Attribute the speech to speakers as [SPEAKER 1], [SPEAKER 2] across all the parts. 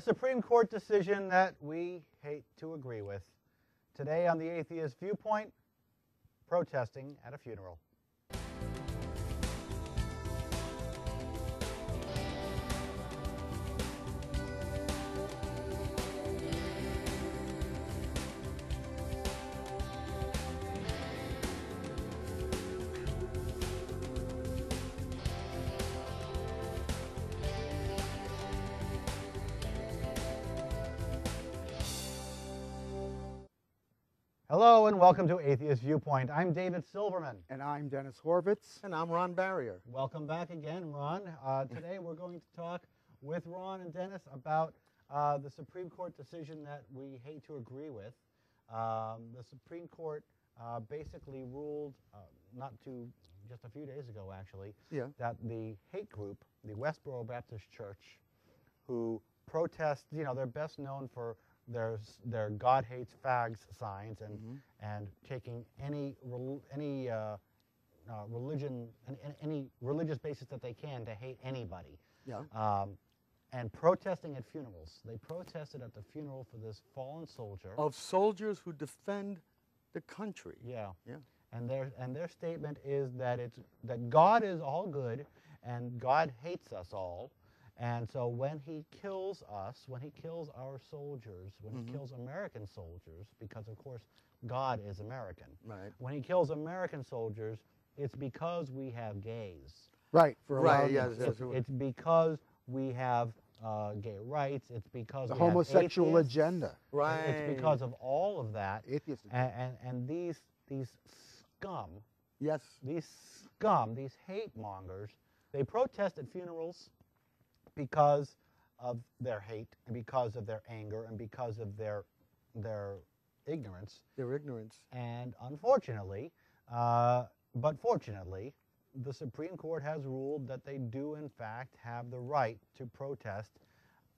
[SPEAKER 1] A Supreme Court decision that we hate to agree with. Today on the Atheist Viewpoint, protesting at a funeral. And welcome to Atheist Viewpoint. I'm David Silverman.
[SPEAKER 2] And I'm Dennis Horvitz.
[SPEAKER 3] And I'm Ron Barrier.
[SPEAKER 1] Welcome back again, Ron. Uh, today we're going to talk with Ron and Dennis about uh, the Supreme Court decision that we hate to agree with. Um, the Supreme Court uh, basically ruled, uh, not too, just a few days ago actually,
[SPEAKER 3] Yeah.
[SPEAKER 1] that the hate group, the Westboro Baptist Church, who protest, you know, they're best known for their, s- their God hates fags signs and,
[SPEAKER 3] Mhm.
[SPEAKER 1] and taking any, any uh, uh, religion, an- an- any religious basis that they can to hate anybody.
[SPEAKER 3] Yeah.
[SPEAKER 1] Um, and protesting at funerals. They protested at the funeral for this fallen soldier.
[SPEAKER 3] Of soldiers who defend the country.
[SPEAKER 1] Yeah.
[SPEAKER 3] Yeah.
[SPEAKER 1] And their and their statement is that it's that God is all good and God hates us all. And so when he kills us, when he kills our soldiers, when
[SPEAKER 3] Mhm.
[SPEAKER 1] he kills American soldiers, because of course God is American.
[SPEAKER 3] Right.
[SPEAKER 1] When he kills American soldiers, it's because we have gays.
[SPEAKER 2] Right, for
[SPEAKER 3] Right,
[SPEAKER 2] allowing
[SPEAKER 3] yes, yes.
[SPEAKER 1] It's, it's because we have uh, gay rights. It's because of
[SPEAKER 2] the
[SPEAKER 1] we
[SPEAKER 2] homosexual
[SPEAKER 1] atheists.
[SPEAKER 2] agenda.
[SPEAKER 3] Right.
[SPEAKER 1] It's because of all of that.
[SPEAKER 2] Atheist.
[SPEAKER 1] And, and, and these, these scum,
[SPEAKER 3] Yes.
[SPEAKER 1] these scum, these hate mongers, they protest at funerals because of their hate and because of their anger and because of their, their ignorance.
[SPEAKER 3] Their ignorance.
[SPEAKER 1] And unfortunately, uh, but fortunately, the Supreme Court has ruled that they do, in fact, have the right to protest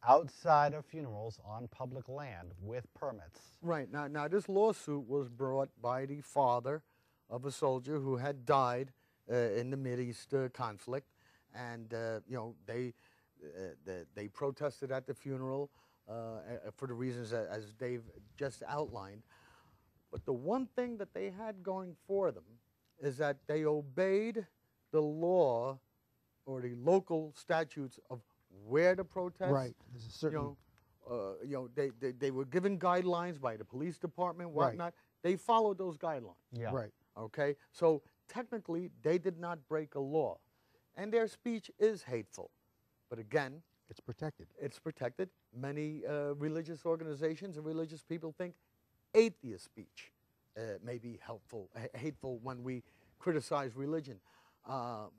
[SPEAKER 1] outside of funerals on public land with permits.
[SPEAKER 3] Right. Now, now this lawsuit was brought by the father of a soldier who had died uh, in the Mideast uh, conflict, and uh, you know they, uh, the, they protested at the funeral uh, for the reasons that, as Dave just outlined. But the one thing that they had going for them is that they obeyed the law or the local statutes of where to protest
[SPEAKER 2] Right. There's a certain.
[SPEAKER 3] you know, uh, you know, they, they, they were given guidelines by the police department,
[SPEAKER 2] Right.
[SPEAKER 3] whatnot. They followed those guidelines.
[SPEAKER 1] Yeah.
[SPEAKER 2] Right.
[SPEAKER 3] Okay, so technically they did not break a law, and their speech is hateful. But again,
[SPEAKER 2] It's protected.
[SPEAKER 3] it's protected. Many uh, religious organizations and religious people think atheist speech uh, may be helpful, ha- hateful when we criticize religion. Um,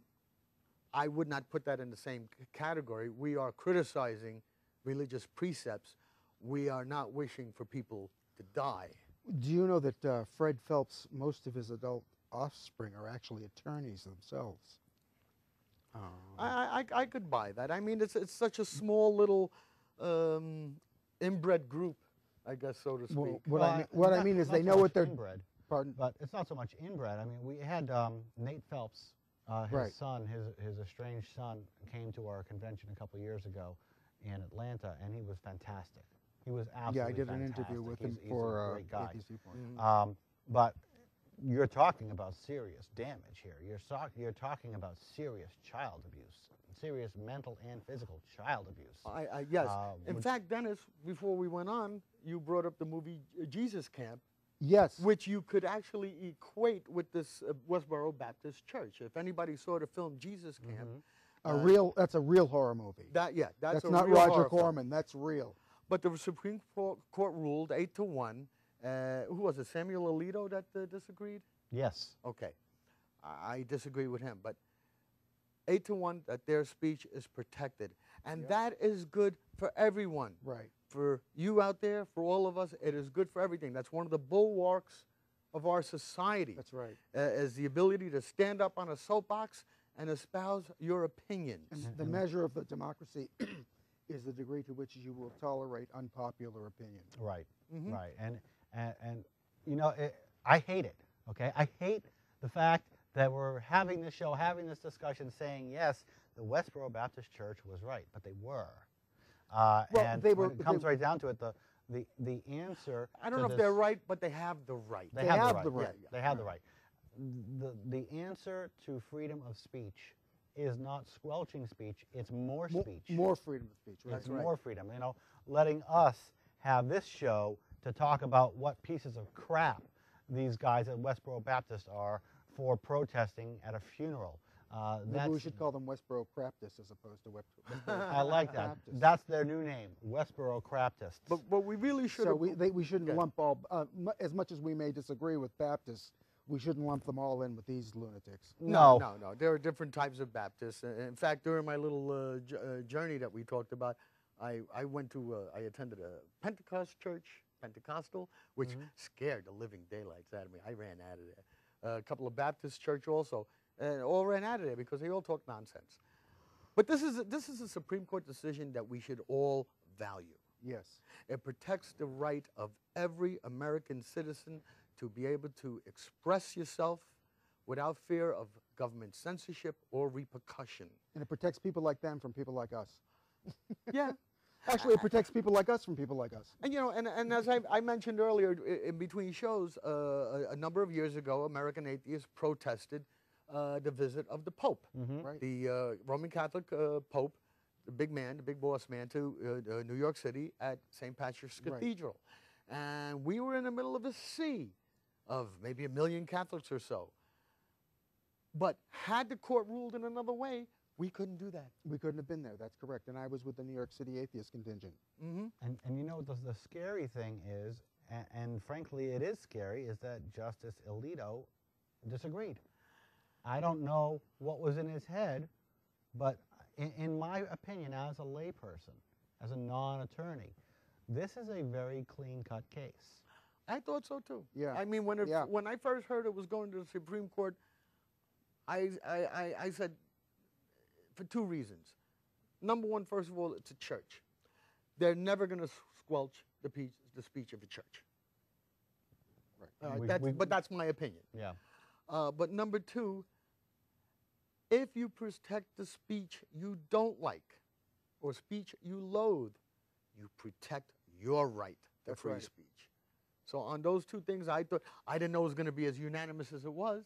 [SPEAKER 3] I would not put that in the same c- category. We are criticizing religious precepts. We are not wishing for people to die.
[SPEAKER 2] Do you know that uh, Fred Phelps, most of his adult offspring are actually attorneys themselves? Um,
[SPEAKER 3] I, I, I- I could buy that. I mean, it's, it's such a small little um, inbred group, I guess, so to speak.
[SPEAKER 2] well, what
[SPEAKER 1] Well,
[SPEAKER 2] I mean, what I mean is they
[SPEAKER 1] so
[SPEAKER 2] know
[SPEAKER 1] much
[SPEAKER 2] what they're.
[SPEAKER 1] inbred,
[SPEAKER 2] Pardon.
[SPEAKER 1] but it's not so much inbred. I mean, we had um, Nate Phelps, uh, his
[SPEAKER 2] Right.
[SPEAKER 1] son, his his estranged son, came to our convention a couple years ago in Atlanta, and he was fantastic. He was absolutely
[SPEAKER 2] Yeah, I did an interview with
[SPEAKER 1] He's-
[SPEAKER 2] him
[SPEAKER 1] he's
[SPEAKER 2] for
[SPEAKER 1] a
[SPEAKER 2] uh,
[SPEAKER 1] great guy.
[SPEAKER 2] Atheist Viewpoint.
[SPEAKER 1] Um, but you're talking about serious damage here. You're, so, you're talking about serious child abuse, serious mental and physical child abuse.
[SPEAKER 3] I, I, yes.
[SPEAKER 1] Uh,
[SPEAKER 3] In
[SPEAKER 1] would-
[SPEAKER 3] fact, Dennis, before we went on, you brought up the movie uh, Jesus Camp,
[SPEAKER 2] Yes.
[SPEAKER 3] which you could actually equate with this uh, Westboro Baptist Church. If anybody saw the film Jesus Camp,
[SPEAKER 1] Mhm.
[SPEAKER 2] a
[SPEAKER 3] uh,
[SPEAKER 2] real. That's a real horror movie.
[SPEAKER 3] that yeah, that's,
[SPEAKER 2] That's,
[SPEAKER 3] a
[SPEAKER 2] not
[SPEAKER 3] real
[SPEAKER 2] Roger
[SPEAKER 3] horror film.
[SPEAKER 2] Corman. That's real.
[SPEAKER 3] But the Supreme Court, Court ruled eight to one. Uh, who was it? Samuel Alito that uh, disagreed.
[SPEAKER 1] Yes.
[SPEAKER 3] Okay, I, I disagree with him, but eight to one that their speech is protected, and
[SPEAKER 2] Yep.
[SPEAKER 3] that is good for everyone.
[SPEAKER 2] Right.
[SPEAKER 3] For you out there, for all of us, it is good for everything. That's one of the bulwarks of our society.
[SPEAKER 2] That's right.
[SPEAKER 3] uh, is the ability to stand up on a soapbox and espouse your opinions.
[SPEAKER 2] And the measure of the democracy is the degree to which you will tolerate unpopular opinion.
[SPEAKER 1] Right.
[SPEAKER 3] Mhm.
[SPEAKER 1] Right. And, and, and you know, it, I hate it. Okay. I hate the fact that we're having this show, having this discussion, saying yes, the Westboro Baptist Church was right, but they were. Uh,
[SPEAKER 2] Well,
[SPEAKER 1] and
[SPEAKER 2] they
[SPEAKER 1] when
[SPEAKER 2] were-
[SPEAKER 1] it comes
[SPEAKER 2] they-
[SPEAKER 1] right down to it, the, the, the answer.
[SPEAKER 3] I don't know if they're right, but they have the right.
[SPEAKER 1] They,
[SPEAKER 2] They
[SPEAKER 1] have,
[SPEAKER 2] have
[SPEAKER 1] the
[SPEAKER 2] the
[SPEAKER 1] right.
[SPEAKER 2] right.
[SPEAKER 1] Yeah, they have the right. The, the answer to freedom of speech is not squelching speech, it's more speech.
[SPEAKER 2] More freedom of speech.
[SPEAKER 1] it's
[SPEAKER 2] That's right.
[SPEAKER 1] more freedom. You know, letting us have this show to talk about what pieces of crap these guys at Westboro Baptist are for protesting at a funeral. Uh,
[SPEAKER 2] Maybe we should call them Westboro Craptists as opposed to West, Westboro
[SPEAKER 1] I like that.
[SPEAKER 2] Baptists.
[SPEAKER 1] That's their new name, Westboro Craptists.
[SPEAKER 3] But, but we really should.
[SPEAKER 2] So we they, we shouldn't
[SPEAKER 3] Okay.
[SPEAKER 2] lump all, uh, mu as much as we may disagree with Baptists, we shouldn't lump them all in with these lunatics.
[SPEAKER 1] no,
[SPEAKER 3] no, no. There are different types of Baptists. In fact, during my little uh, j- uh, journey that we talked about, I, I went to, uh, I attended a Pentecost church, Pentecostal, which scared the living daylights out of me. I ran out of there. Uh, a couple of Baptist church also, and all ran out of there because they all talk nonsense. But this is a, this is a Supreme Court decision that we should all value.
[SPEAKER 2] Yes.
[SPEAKER 3] It protects the right of every American citizen to be able to express yourself without fear of government censorship or repercussion.
[SPEAKER 2] And it protects people like them from people like us.
[SPEAKER 3] yeah.
[SPEAKER 2] Actually, it protects people like us from people like us.
[SPEAKER 3] And you know, and, and as I, I mentioned earlier in between shows, uh, a, a number of years ago, American atheists protested uh, the visit of the Pope,
[SPEAKER 2] Right.
[SPEAKER 3] the uh, Roman Catholic uh, Pope, the big man, the big boss man, to uh, uh, New York City at St. Patrick's
[SPEAKER 2] Right.
[SPEAKER 3] Cathedral, and we were in the middle of a sea of maybe a million Catholics or so. But had the court ruled in another way, we couldn't do that.
[SPEAKER 2] We couldn't have been there. That's correct. And I was with the New York City Atheist contingent.
[SPEAKER 3] Mm-hmm.
[SPEAKER 1] And, and you know, the, the scary thing is, and, and frankly it is scary, is that Justice Alito disagreed. I don't know what was in his head, but in, in my opinion, as a layperson, as a non attorney, this is a very clean cut case.
[SPEAKER 3] I thought so too.
[SPEAKER 2] Yeah.
[SPEAKER 3] I mean, when it,
[SPEAKER 2] Yeah.
[SPEAKER 3] when I first heard it was going to the Supreme Court, I, I, I, I said for two reasons. Number one, first of all, it's a church. They're never going to squelch the, pe- the speech of a church.
[SPEAKER 2] Right.
[SPEAKER 3] Uh,
[SPEAKER 1] We-
[SPEAKER 3] that's,
[SPEAKER 1] we-
[SPEAKER 3] but that's my opinion.
[SPEAKER 1] Yeah.
[SPEAKER 3] Uh, but number two, if you protect the speech you don't like or speech you loathe, you protect your right to
[SPEAKER 2] That's
[SPEAKER 3] free
[SPEAKER 2] right.
[SPEAKER 3] speech. So on those two things, I thought I didn't know it was going to be as unanimous as it was,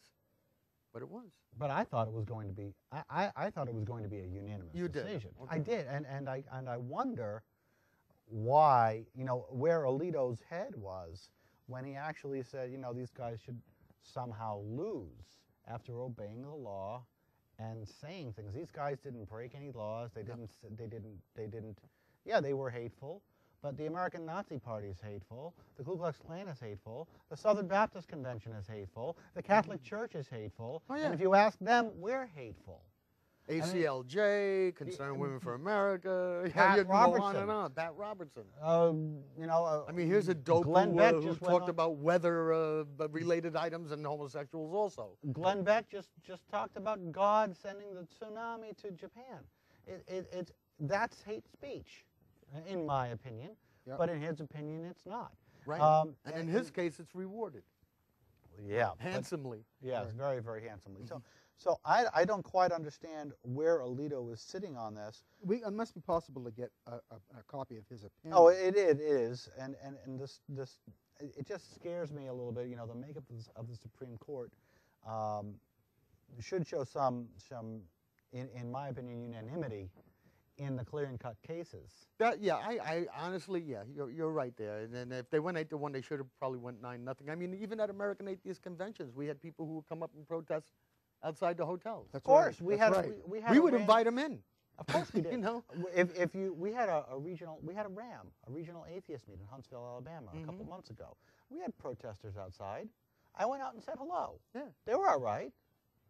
[SPEAKER 3] but it was.
[SPEAKER 1] But I thought it was going to be. I, I, I thought it was going to be a unanimous
[SPEAKER 3] You did,
[SPEAKER 1] decision. I did, and, and I and I wonder why. You know where Alito's head was when he actually said, you know, these guys should somehow lose after obeying the law and saying things. These guys didn't break any laws. They didn't. s- They didn't. They didn't. Yeah, they were hateful. But the American Nazi Party is hateful. The Ku Klux Klan is hateful. The Southern Baptist Convention is hateful. The Catholic Church is hateful.
[SPEAKER 3] Oh, yeah.
[SPEAKER 1] And if you ask them, we're hateful.
[SPEAKER 3] ACLJ, Concerned Women for America,
[SPEAKER 1] Pat
[SPEAKER 3] can go on
[SPEAKER 1] Robertson.
[SPEAKER 3] and on. Pat Robertson.
[SPEAKER 1] Um, you know, uh,
[SPEAKER 3] I mean, here's a dope
[SPEAKER 1] Glenn
[SPEAKER 3] who, uh, who
[SPEAKER 1] just
[SPEAKER 3] talked
[SPEAKER 1] on-
[SPEAKER 3] about weather-related items and homosexuals also.
[SPEAKER 1] Glenn Beck just, just talked about God sending the tsunami to Japan. It, it, it's, that's hate speech, in my opinion.
[SPEAKER 2] Yep.
[SPEAKER 1] But in his opinion, it's not.
[SPEAKER 3] Right.
[SPEAKER 1] Um,
[SPEAKER 3] and in his case, it's rewarded
[SPEAKER 1] Yeah. but-
[SPEAKER 3] handsomely.
[SPEAKER 1] Yes, very, very handsomely. So, so I, I don't quite understand where Alito was sitting on this.
[SPEAKER 2] We, it must be possible to get a, a, a copy of his opinion.
[SPEAKER 1] Oh, it, it is, and, and, and this, this, it it just scares me a little bit. You know, the makeup of, of the Supreme Court um, should show some, some, in, in my opinion, unanimity in the clear and cut cases.
[SPEAKER 3] That, yeah, I, I honestly, yeah, you're, you're right there. And then if they went eight to one, they should have probably went nine nothing. I mean, even at American atheist conventions, we had people who would come up and protest outside the hotels.
[SPEAKER 2] That's
[SPEAKER 1] Of course,
[SPEAKER 2] right.
[SPEAKER 1] we
[SPEAKER 2] That's
[SPEAKER 1] had,
[SPEAKER 2] right.
[SPEAKER 1] we, we had
[SPEAKER 3] we would
[SPEAKER 1] ran-
[SPEAKER 3] invite them in.
[SPEAKER 1] Of course we did.
[SPEAKER 3] You know?
[SPEAKER 1] If, if you, we had a, a regional, we had a RAM, a regional atheist meet in Huntsville, Alabama, a couple
[SPEAKER 3] Mhm.
[SPEAKER 1] months ago. We had protesters outside. I went out and said hello.
[SPEAKER 3] Yeah.
[SPEAKER 1] They were all right.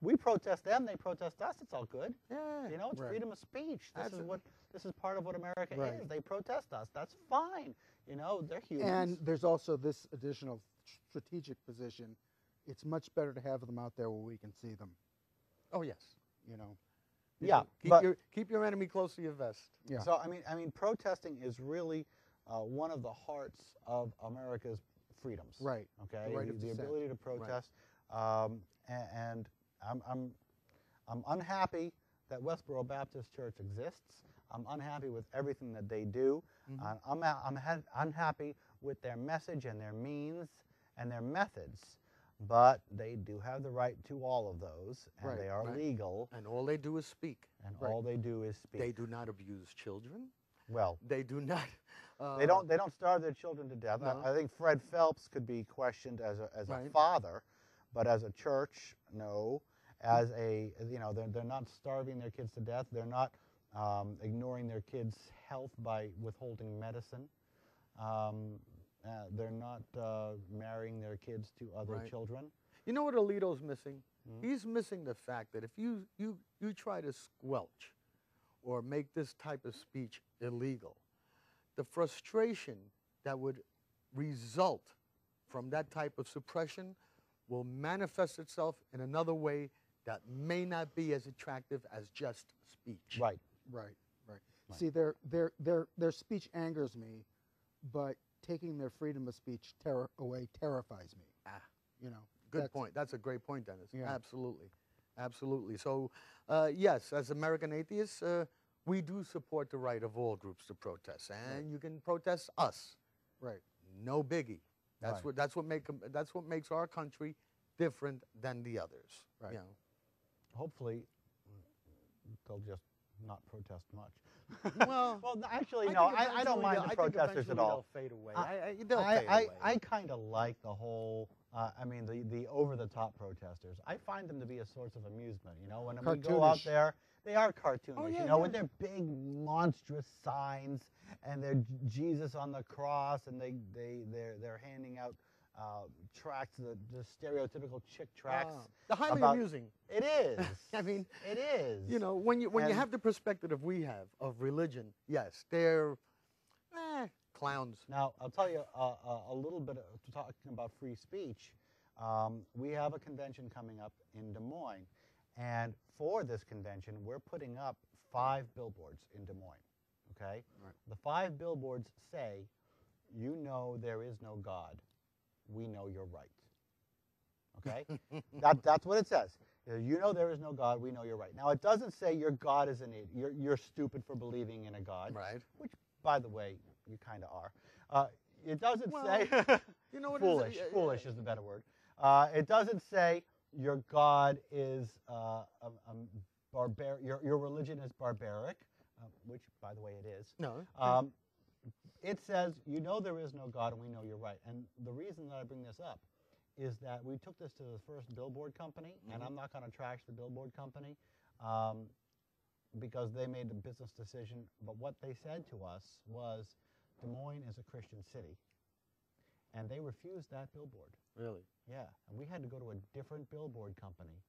[SPEAKER 1] We protest them, they protest us. It's all good.
[SPEAKER 3] Yeah.
[SPEAKER 1] You know, it's
[SPEAKER 2] Right.
[SPEAKER 1] freedom of speech. This is what this is part of what America
[SPEAKER 2] Right.
[SPEAKER 1] is. They protest us. That's fine. You know, they're humans.
[SPEAKER 2] And there's also this additional strategic position. It's much better to have them out there where we can see them.
[SPEAKER 3] Oh, yes.
[SPEAKER 2] You know.
[SPEAKER 3] You
[SPEAKER 1] Yeah,
[SPEAKER 3] know, keep,
[SPEAKER 1] but-
[SPEAKER 3] your, keep your enemy close to your vest.
[SPEAKER 2] Yeah.
[SPEAKER 1] So I mean, I mean, protesting is really uh, one of the hearts of America's freedoms.
[SPEAKER 2] Right.
[SPEAKER 1] Okay.
[SPEAKER 2] The right
[SPEAKER 1] the,
[SPEAKER 2] of
[SPEAKER 1] the ability to protest, um, and, and I'm, I'm, I'm unhappy that Westboro Baptist Church exists. I'm unhappy with everything that they do.
[SPEAKER 3] Mm-hmm.
[SPEAKER 1] Uh, I'm, I'm ha- unhappy with their message and their means and their methods. But they do have the right to all of those, and
[SPEAKER 2] Right,
[SPEAKER 1] they are
[SPEAKER 3] right.
[SPEAKER 1] legal,
[SPEAKER 3] And all they do is speak.
[SPEAKER 1] and
[SPEAKER 2] Right.
[SPEAKER 1] all they do is speak.
[SPEAKER 3] They do not abuse children.
[SPEAKER 1] well,
[SPEAKER 3] They do not. Uh,
[SPEAKER 1] they don't. They don't starve their children to death. I-
[SPEAKER 3] No.
[SPEAKER 1] I, think Fred Phelps could be questioned as a as a father, but as a church, no. As a you know, they're they're not starving their kids to death. They're not um, ignoring their kids' health by withholding medicine. Um, uh, they're not uh, marrying their kids to other
[SPEAKER 3] Right.
[SPEAKER 1] children.
[SPEAKER 3] You know what Alito's missing?
[SPEAKER 1] Mhm.
[SPEAKER 3] He's missing the fact that if you, you, you try to squelch or make this type of speech illegal, the frustration that would result from that type of suppression will manifest itself in another way that may not be as attractive as just speech.
[SPEAKER 1] Right.
[SPEAKER 2] Right, right.
[SPEAKER 1] Right.
[SPEAKER 2] See, their their their their speech angers me, but taking their freedom of speech terror away terrifies me.
[SPEAKER 3] Ah.
[SPEAKER 2] You know.
[SPEAKER 3] Good
[SPEAKER 2] that's-
[SPEAKER 3] point. That's a great point, Dennis.
[SPEAKER 2] Yeah.
[SPEAKER 3] Absolutely. Absolutely. So, uh, yes, as American atheists, uh, we do support the right of all groups to protest, and you can protest us.
[SPEAKER 2] Right.
[SPEAKER 3] No biggie. That's
[SPEAKER 1] Right.
[SPEAKER 3] what that's what make 'em- that's what makes our country different than the others.
[SPEAKER 2] Right.
[SPEAKER 3] You know.
[SPEAKER 1] Hopefully, they'll just not protest much.
[SPEAKER 3] Well,
[SPEAKER 1] well, actually,
[SPEAKER 3] I
[SPEAKER 1] no. I, I don't mind
[SPEAKER 3] they'll-
[SPEAKER 1] the
[SPEAKER 3] I think
[SPEAKER 1] protesters at all.
[SPEAKER 3] They'll fade away.
[SPEAKER 1] I-
[SPEAKER 3] I, I, they'll
[SPEAKER 1] I,
[SPEAKER 3] fade
[SPEAKER 1] I,
[SPEAKER 3] away.
[SPEAKER 1] I kind of like the whole, uh, I mean, the, the over-the-top protesters. I find them to be a source of amusement. You know, when we go out there, they are cartoonish.
[SPEAKER 3] Oh, yeah,
[SPEAKER 1] you know,
[SPEAKER 3] yeah.
[SPEAKER 1] with their big, monstrous signs and their Jesus on the cross, and they they they're they're handing out uh, tracts, the, the stereotypical Chick tracts.
[SPEAKER 3] Ah, they're highly
[SPEAKER 1] about-
[SPEAKER 3] amusing.
[SPEAKER 1] It is.
[SPEAKER 3] I mean,
[SPEAKER 1] it is.
[SPEAKER 3] You know, when you when you have the perspective we have of religion, yes, they're eh, clowns.
[SPEAKER 1] Now, I'll tell you uh, uh, a little bit of, talking about free speech. Um, we have a convention coming up in Des Moines, and for this convention, we're putting up five billboards in Des Moines. Okay,
[SPEAKER 2] Right.
[SPEAKER 1] the five billboards say, "You know there is no God. We know you're right." Okay, that, that's what it says. You know there is no God. We know you're right. Now, it doesn't say your God is an idiot. You're, you're stupid for believing in a God
[SPEAKER 3] Right.
[SPEAKER 1] which, by the way, you kind of are. Uh, it doesn't
[SPEAKER 3] Well,
[SPEAKER 1] say
[SPEAKER 3] You know what? is?
[SPEAKER 1] foolish. Foolish is the better word. Uh, it doesn't say your God is uh, um, um, barbar. Your your religion is barbaric, uh, which, by the way, it is.
[SPEAKER 3] No.
[SPEAKER 1] Um, it says you know there is no God, and we know you're right. And the reason that I bring this up is that we took this to the first billboard company, and I'm not going to trash the billboard company. Um, because they made a business decision. But what they said to us was Des Moines is a Christian city. And they refused that billboard.
[SPEAKER 3] really.
[SPEAKER 1] Yeah. And we had to go to a different billboard company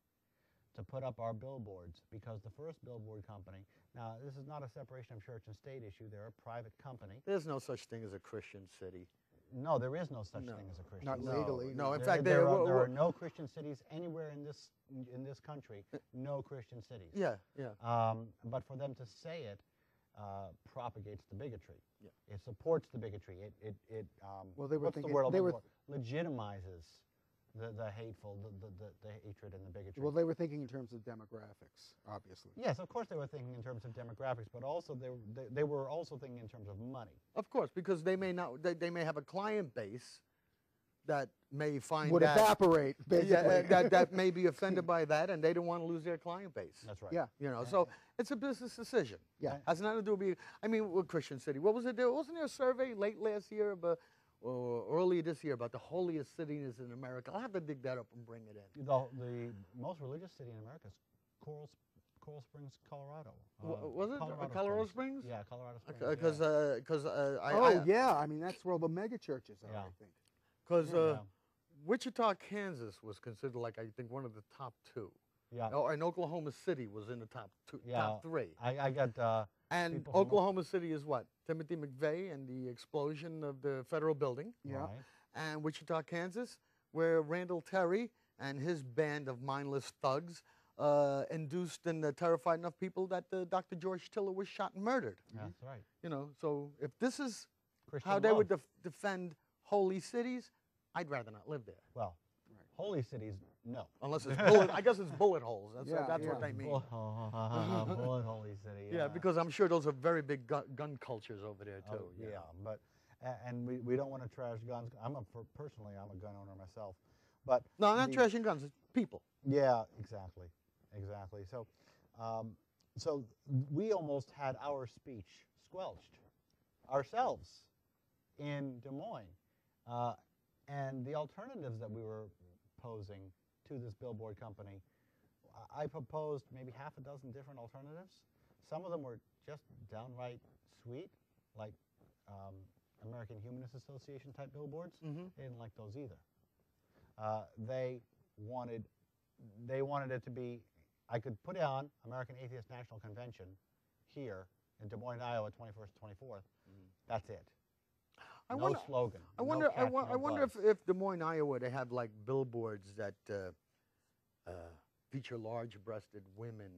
[SPEAKER 1] to put up our billboards because the first billboard company, now this is not a separation of church and state issue, they're a private company.
[SPEAKER 3] There's no such thing as a Christian city.
[SPEAKER 1] No, there is no such
[SPEAKER 3] No.
[SPEAKER 1] thing as a Christian
[SPEAKER 2] Not
[SPEAKER 1] city.
[SPEAKER 2] Legally.
[SPEAKER 3] no, in
[SPEAKER 1] There-
[SPEAKER 3] fact,
[SPEAKER 1] there,
[SPEAKER 3] they-
[SPEAKER 1] are, there are no Christian cities anywhere in this in this country. No Christian cities.
[SPEAKER 3] Yeah, yeah.
[SPEAKER 1] Um, but for them to say it uh, propagates the bigotry.
[SPEAKER 3] Yeah.
[SPEAKER 1] It supports the bigotry. It, it, it um,
[SPEAKER 2] Well, they were
[SPEAKER 1] what's
[SPEAKER 2] thinking-
[SPEAKER 1] the word I'm
[SPEAKER 2] they
[SPEAKER 1] looking
[SPEAKER 2] were-
[SPEAKER 1] for? legitimizes the, the hateful, the, the, the, the hatred and the bigotry.
[SPEAKER 2] Well, they were thinking in terms of demographics, obviously.
[SPEAKER 1] yes, of course they were thinking in terms of demographics, but also they, were- they, they were also thinking in terms of money.
[SPEAKER 3] Of course, because they may not. They, they may have a client base that may find
[SPEAKER 2] Would
[SPEAKER 3] that.
[SPEAKER 2] evaporate, basically.
[SPEAKER 3] Yeah, that, that may be offended by that, and they don't want to lose their client base.
[SPEAKER 1] That's right.
[SPEAKER 2] Yeah.
[SPEAKER 3] You know, so it's a business decision.
[SPEAKER 2] Yeah.
[SPEAKER 3] Has nothing to do with. I mean, with Christian City. What was it? There wasn't there a survey late last year, about, or early this year, about the holiest cities in America? I'll have to dig that up and bring it in.
[SPEAKER 1] The, the most religious city in America is Coral, Sp- Coral Springs, Colorado. Uh,
[SPEAKER 3] was it? Uh, Colorado Springs?
[SPEAKER 1] Yeah, Colorado Springs.
[SPEAKER 3] Because
[SPEAKER 1] yeah.
[SPEAKER 3] because uh, I
[SPEAKER 2] oh,
[SPEAKER 3] I,
[SPEAKER 2] yeah. I mean, that's where all the mega churches are,
[SPEAKER 1] Yeah.
[SPEAKER 2] I think.
[SPEAKER 3] Because uh,
[SPEAKER 1] Yeah.
[SPEAKER 3] Wichita, Kansas was considered like I think one of the top two.
[SPEAKER 1] yeah.
[SPEAKER 3] Oh, and Oklahoma City was in the top two,
[SPEAKER 1] Yeah,
[SPEAKER 3] top three.
[SPEAKER 1] I, I got uh,
[SPEAKER 3] And
[SPEAKER 1] people
[SPEAKER 3] Oklahoma City is what? Timothy McVeigh and the explosion of the federal building.
[SPEAKER 2] Yeah.
[SPEAKER 1] right.
[SPEAKER 3] And Wichita, Kansas, where Randall Terry and his band of mindless thugs uh, induced and uh, terrified enough people that uh, Dr. George Tiller was shot and murdered.
[SPEAKER 1] That's right.
[SPEAKER 3] You know, so if this is
[SPEAKER 1] Christian
[SPEAKER 3] how they would def- defend holy cities, I'd rather not live there.
[SPEAKER 1] Well, Holy cities, no.
[SPEAKER 3] Unless it's bullet, I guess it's bullet holes. That's,
[SPEAKER 2] Yeah,
[SPEAKER 3] that's what
[SPEAKER 2] yeah.
[SPEAKER 3] they mean.
[SPEAKER 1] Bullet, bullet holy city.
[SPEAKER 3] Yeah, because I'm sure those are very big gun, gun cultures over there
[SPEAKER 1] Oh,
[SPEAKER 3] too.
[SPEAKER 1] yeah, but and we, we don't want to trash guns. I'm a personally I'm a gun owner myself, but
[SPEAKER 3] No, not
[SPEAKER 1] the-
[SPEAKER 3] trashing guns. It's people.
[SPEAKER 1] Yeah, exactly, exactly. So, um, so we almost had our speech squelched ourselves in Des Moines, uh, and the alternatives that we were posing to this billboard company, I- proposed maybe half a dozen different alternatives. Some of them were just downright sweet, like um, American Humanist Association type billboards.
[SPEAKER 3] Mhm.
[SPEAKER 1] They didn't like those either. Uh, they wanted they wanted it to be. I could put it on American Atheist National Convention here in Des Moines, Iowa, 21st, 24th. That's it.
[SPEAKER 3] I
[SPEAKER 1] no
[SPEAKER 3] wonder.
[SPEAKER 1] slogan.
[SPEAKER 3] I
[SPEAKER 1] no
[SPEAKER 3] wonder. I, wa-
[SPEAKER 1] no
[SPEAKER 3] I wonder if, if Des Moines, Iowa, they have like billboards that uh, uh, feature large-breasted women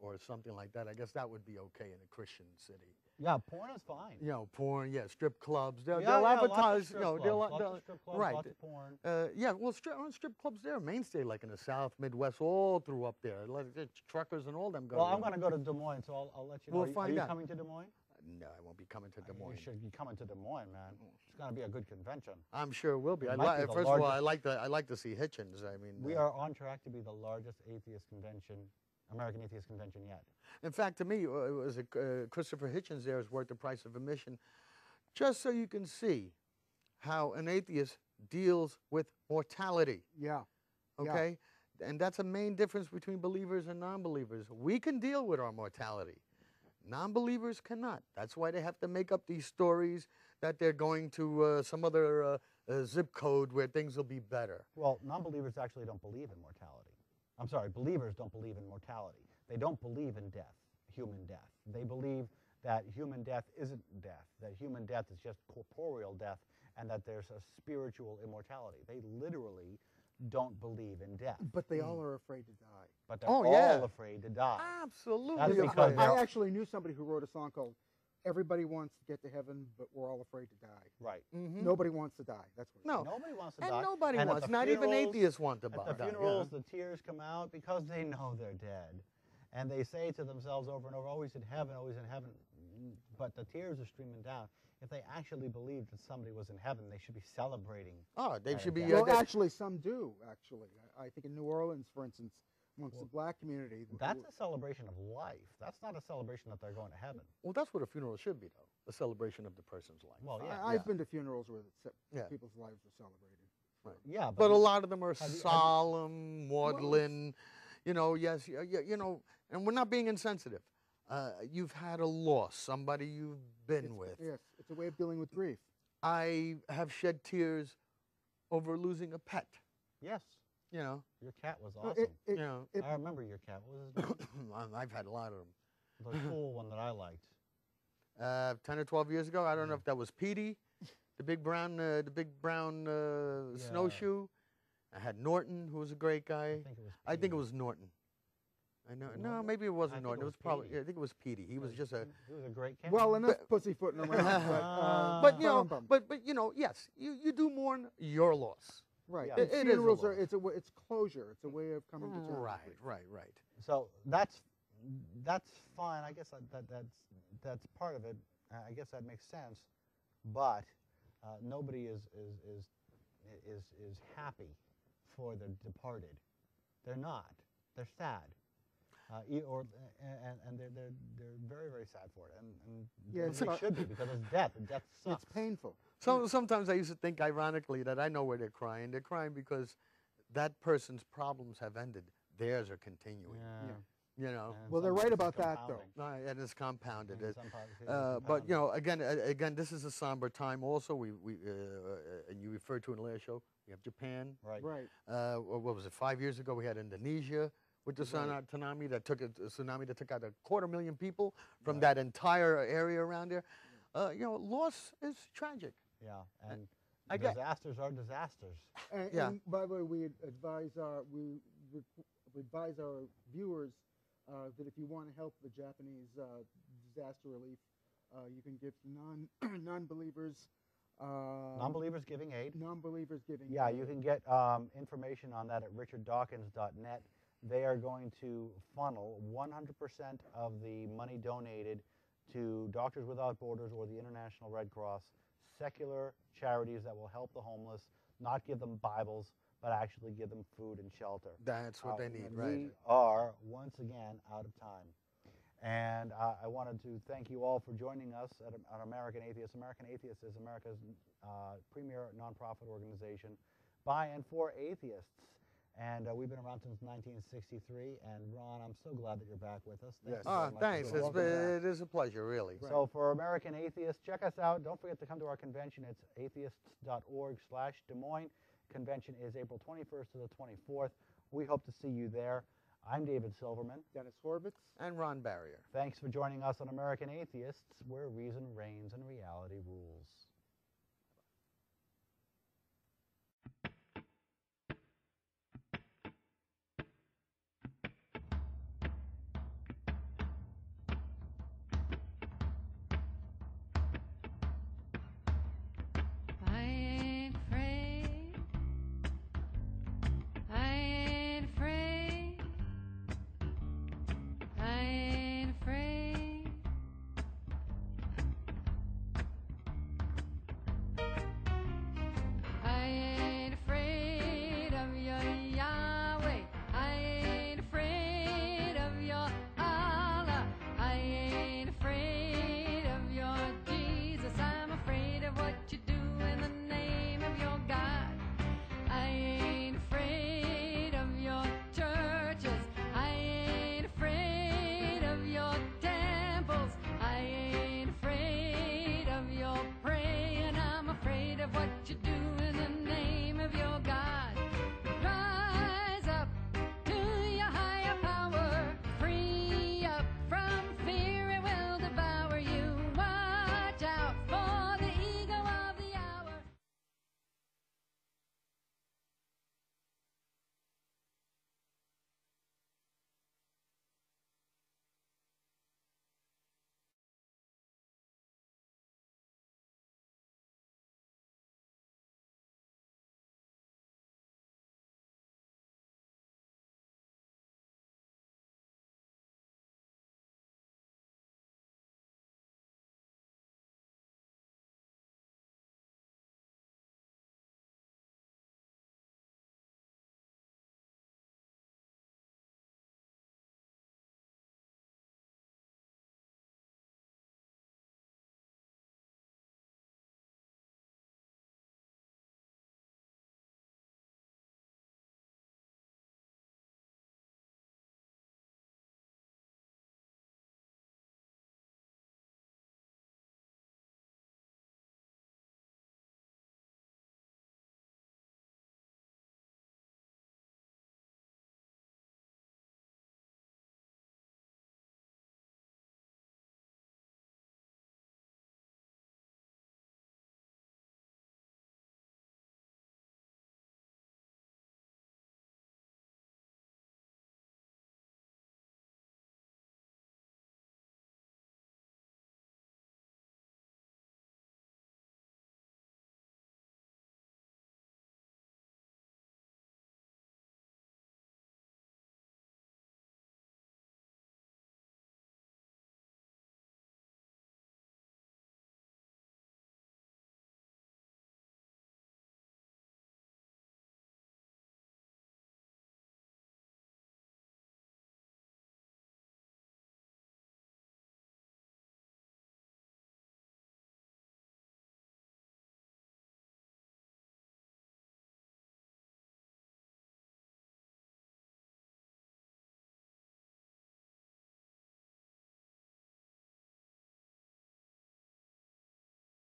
[SPEAKER 3] or, or something like that. I guess that would be okay in a Christian city.
[SPEAKER 1] yeah, porn is fine.
[SPEAKER 3] You know, porn. Yeah, strip clubs. They'll,
[SPEAKER 1] Yeah,
[SPEAKER 3] they'll
[SPEAKER 1] yeah,
[SPEAKER 3] advertise. You know,
[SPEAKER 1] clubs,
[SPEAKER 3] they'll, they'll
[SPEAKER 1] strip clubs,
[SPEAKER 3] right.
[SPEAKER 1] lots of porn.
[SPEAKER 3] Uh, yeah, well, strip, uh, strip clubs there, mainstay, like in the South, Midwest, all through up there. Like truckers and all them go.
[SPEAKER 1] Well. I'm going to go to Des Moines, so I'll, I'll let you know.
[SPEAKER 3] We'll
[SPEAKER 1] are you,
[SPEAKER 3] find
[SPEAKER 1] are you
[SPEAKER 3] out.
[SPEAKER 1] coming to Des Moines?
[SPEAKER 3] No, I won't be coming to Des Moines.
[SPEAKER 1] You should be coming to Des Moines, man. It's going to be a good convention.
[SPEAKER 3] I'm sure it will be.
[SPEAKER 1] It
[SPEAKER 3] I
[SPEAKER 1] be
[SPEAKER 3] li-
[SPEAKER 1] the
[SPEAKER 3] first of all, I like to I like to see Hitchens. I mean,
[SPEAKER 1] We
[SPEAKER 3] uh,
[SPEAKER 1] are on track to be the largest atheist convention, American atheist convention yet.
[SPEAKER 3] In fact, to me, uh, it was a, uh, Christopher Hitchens there is worth the price of admission, just so you can see how an atheist deals with mortality.
[SPEAKER 2] Yeah. Yeah.
[SPEAKER 3] Okay, and that's a main difference between believers and non-believers. We can deal with our mortality. Non-believers cannot. That's why they have to make up these stories that they're going to uh, some other uh, uh, zip code where things will be better.
[SPEAKER 1] Well, non-believers actually don't believe in mortality. I'm sorry, believers don't believe in mortality. They don't believe in death, human death. They believe that human death isn't death, that human death is just corporeal death, and that there's a spiritual immortality. They literally don't believe in death,
[SPEAKER 2] But they all are afraid to die.
[SPEAKER 1] But they're
[SPEAKER 3] Oh,
[SPEAKER 1] all
[SPEAKER 3] yeah.
[SPEAKER 1] afraid to die.
[SPEAKER 3] Absolutely.
[SPEAKER 1] That's because
[SPEAKER 2] I actually knew somebody who wrote a song called "Everybody Wants to Get to Heaven, but We're All Afraid to Die."
[SPEAKER 1] Right.
[SPEAKER 3] Mhm.
[SPEAKER 2] Nobody wants to die. That's what.
[SPEAKER 3] No.
[SPEAKER 1] Nobody wants to
[SPEAKER 3] and
[SPEAKER 1] die.
[SPEAKER 3] nobody
[SPEAKER 1] And at
[SPEAKER 3] wants.
[SPEAKER 1] the
[SPEAKER 3] Not even
[SPEAKER 1] funerals-
[SPEAKER 3] atheists want to
[SPEAKER 1] At
[SPEAKER 3] bu-
[SPEAKER 1] the
[SPEAKER 3] die. yeah.
[SPEAKER 1] funerals, the tears come out because they know they're dead. And they say to themselves over and over, always in heaven, always in heaven. Mm, But the tears are streaming down. If they actually believed that somebody was in heaven, they should be celebrating.
[SPEAKER 3] Oh, they should be. uh,
[SPEAKER 2] Well, actually, some do. Actually, I, I think in New Orleans, for instance, amongst
[SPEAKER 1] Well,
[SPEAKER 2] the black community,
[SPEAKER 1] That's a celebration of life. That's not a celebration that they're going to heaven.
[SPEAKER 3] well, that's what a funeral should be, though. A celebration of the person's life.
[SPEAKER 1] Well, yeah.
[SPEAKER 2] I, I've
[SPEAKER 3] yeah.
[SPEAKER 2] been to funerals where
[SPEAKER 3] Yeah.
[SPEAKER 2] people's lives are celebrated. Right.
[SPEAKER 1] Yeah,
[SPEAKER 3] But a lot of them are
[SPEAKER 1] have you- you-
[SPEAKER 3] solemn, maudlin. You know, yes, you, you know, and we're not being insensitive. Uh, you've had a loss, somebody you've been
[SPEAKER 2] It's-
[SPEAKER 3] with.
[SPEAKER 2] Yes, it's a way of dealing with grief.
[SPEAKER 3] I have shed tears over losing a pet.
[SPEAKER 1] yes,
[SPEAKER 3] You know,
[SPEAKER 1] your cat was awesome.
[SPEAKER 2] it- it-
[SPEAKER 3] you know,
[SPEAKER 2] it-
[SPEAKER 1] I remember your cat. What was his name?
[SPEAKER 3] I've had a lot of them.
[SPEAKER 1] the cool one that I liked.
[SPEAKER 3] uh, 10 or 12 years ago. I don't know if that was Petey, the big brown, uh, the big brown uh,
[SPEAKER 1] Yeah.
[SPEAKER 3] snowshoe. I had Norton, who was a great
[SPEAKER 1] I
[SPEAKER 3] guy.
[SPEAKER 1] think it was.
[SPEAKER 3] I think it was Norton. I know. No,
[SPEAKER 1] Norton?
[SPEAKER 3] maybe it wasn't
[SPEAKER 1] think
[SPEAKER 3] Norton.
[SPEAKER 1] it
[SPEAKER 3] It
[SPEAKER 1] was
[SPEAKER 3] was probably. Yeah, I think it was Petey. He was just a.
[SPEAKER 1] He was a great cat.
[SPEAKER 2] Well, enough pussyfooting around. but, uh,
[SPEAKER 3] But you know,
[SPEAKER 2] bum, bum.
[SPEAKER 3] but but you know, yes, you, you do mourn your loss.
[SPEAKER 2] Right.
[SPEAKER 1] Yeah.
[SPEAKER 2] and
[SPEAKER 3] It- it is a
[SPEAKER 2] funerals are it's a it's closure. It's a way of coming to terms. with
[SPEAKER 3] Right, right, right.
[SPEAKER 1] So that's that's fine. I guess that, that that's that's part of it. Uh, I guess that makes sense. But uh, nobody is is is is is happy for the departed. They're not. They're sad. Uh, e- or and, and they're, they're they're very very sad for it, and, and
[SPEAKER 2] Yeah,
[SPEAKER 1] they should be because it's death. and Death sucks.
[SPEAKER 2] It's painful.
[SPEAKER 3] So sometimes I used to think, ironically, that I know where they're crying. They're crying because that person's problems have ended. Theirs are continuing.
[SPEAKER 1] Yeah.
[SPEAKER 3] You know,
[SPEAKER 1] and
[SPEAKER 2] Well, they're right about that, though.
[SPEAKER 1] compounding.
[SPEAKER 3] Uh, and it's compounded.
[SPEAKER 1] And
[SPEAKER 3] It-
[SPEAKER 1] some parts it's
[SPEAKER 3] Uh, but you know, again, uh, again, this is a somber time. Also, we we uh, uh, and you referred to in the last show. We have Japan.
[SPEAKER 1] right.
[SPEAKER 2] Right.
[SPEAKER 3] Uh, what was it? Five years ago, we had Indonesia with the
[SPEAKER 2] Right.
[SPEAKER 3] tsunami tsunami that took a, a tsunami that took out a quarter million people from
[SPEAKER 1] Right.
[SPEAKER 3] that entire area around there. Uh, you know, loss is tragic.
[SPEAKER 1] Yeah, and
[SPEAKER 3] I get-
[SPEAKER 1] disasters are disasters.
[SPEAKER 2] And,
[SPEAKER 3] Yeah.
[SPEAKER 2] and by the way, we advise our we, we we advise our viewers uh, that if you want to help the Japanese uh, disaster relief, uh, you can give to non non-believers Uh,
[SPEAKER 1] Non-believers giving aid.
[SPEAKER 2] non-believers giving.
[SPEAKER 1] Yeah,
[SPEAKER 2] aid.
[SPEAKER 1] you can get um, information on that at richarddawkins.net. They are going to funnel 100% of the money donated to Doctors Without Borders or the International Red Cross, secular charities that will help the homeless, not give them Bibles, but actually give them food and shelter.
[SPEAKER 3] That's what
[SPEAKER 1] Uh,
[SPEAKER 3] they need, right?
[SPEAKER 1] We are once again out of time. And uh, I wanted to thank you all for joining us at, at American Atheists. American Atheists is America's uh, premier nonprofit organization by and for atheists. And uh, we've been around since 1963. And Ron, I'm so glad that you're back with us. Thank
[SPEAKER 2] Yes.
[SPEAKER 1] you very
[SPEAKER 3] Ah, thanks.
[SPEAKER 1] being
[SPEAKER 3] It's
[SPEAKER 1] here.
[SPEAKER 3] been, it is a pleasure, really.
[SPEAKER 1] So for American Atheists, check us out. Don't forget to come to our convention. It's atheists.org slash Des Moines. Convention is April 21st to the 24th. We hope to see you there. I'm David Silverman.
[SPEAKER 2] Dennis Horvitz.
[SPEAKER 3] And Ron Barrier.
[SPEAKER 1] Thanks for joining us on American Atheists, where reason reigns and reality rules.